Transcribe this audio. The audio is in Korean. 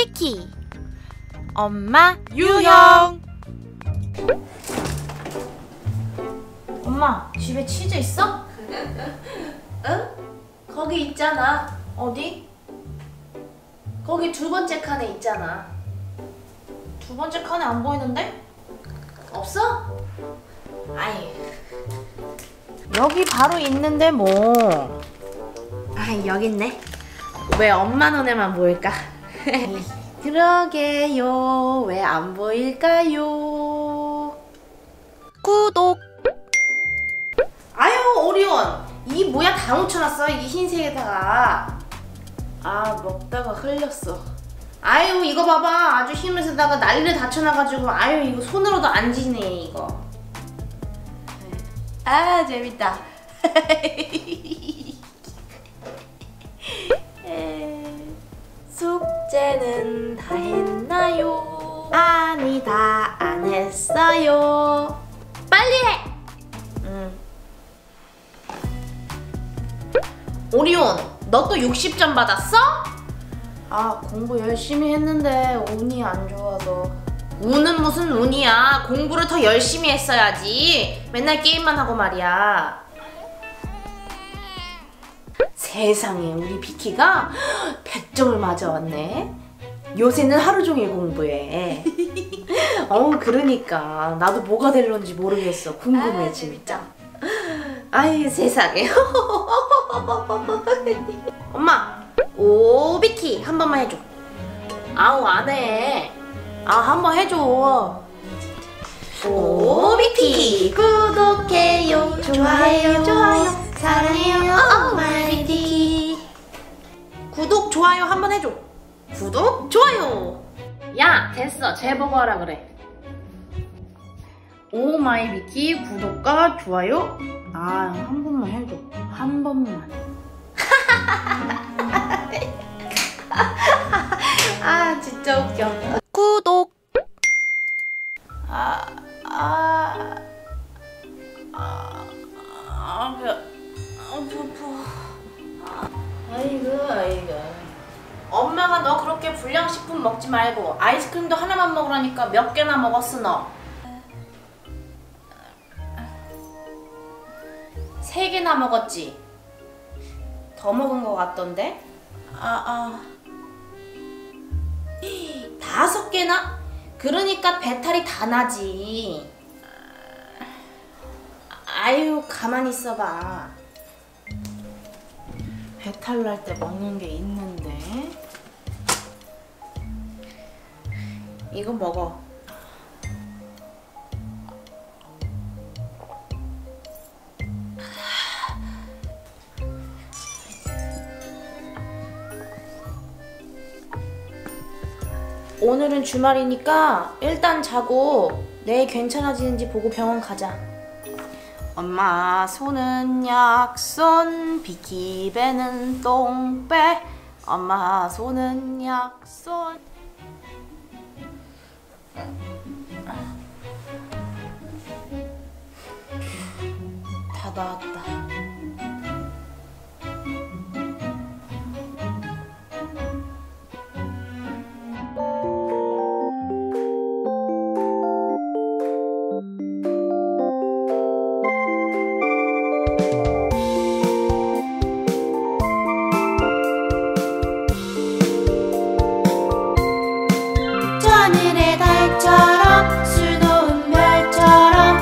비키 엄마 유형 엄마 집에 치즈 있어? 응? 거기 있잖아. 어디? 거기 두 번째 칸에 있잖아. 두 번째 칸에 안 보이는데? 없어? 아이 여기 바로 있는데 뭐아 여기 있네. 왜 엄마 눈에만 보일까? 그러게요. 왜 안 보일까요? 구독 아유 오리온. 이 뭐야 다 묻혀놨어 이 흰색에다가. 아 먹다가 흘렸어. 아유 이거 봐봐 아주 힘을 쓰다가 난리를 다쳐놔가지고 아유 이거 손으로도 안 지네 이거. 아 재밌다. 숙제는 다 했나요? 아니 다 안 했어요. 빨리 해. 응. 오리온, 너 또 60점 받았어? 아, 공부 열심히 했는데 운이 안 좋아서. 운은 무슨 운이야. 공부를 더 열심히 했어야지. 맨날 게임만 하고 말이야. 세상에, 우리 비키가 100점을 맞아왔네. 요새는 하루 종일 공부해. 어, 그러니까. 나도 뭐가 될런지 모르겠어. 궁금해, 진짜. 아이, 세상에. 엄마, 오, 비키, 한 번만 해줘. 아우, 안 해. 아, 한 번 해줘. 오, 비키, 구독해요. 좋아요, 좋아요. 사랑해요, 좋아요 한 번 해줘. 구독, 좋아요. 야, 됐어. 쟤보고 하라 그래. 오 마이 비키 구독과 좋아요. 아, 한 번만 해줘. 한 번만. 아, 진짜 웃겨. 구독 아, 아, 아, 아, 배, 아, 배고파. 아이고, 너 그렇게 불량식품 먹지 말고 아이스크림도 하나만 먹으라니까 몇 개나 먹었어 너? 세 개나 먹었지? 더 먹은 것 같던데? 아, 아. 다섯 개나? 그러니까 배탈이 다 나지. 아유, 가만히 있어봐. 배탈 날 때 먹는 게 있는데. 이거 먹어. 오늘은 주말이니까 일단 자고 내일 괜찮아지는지 보고 병원 가자. 엄마 손은 약손 비키 배는 똥배 엄마 손은 약손 다 나왔다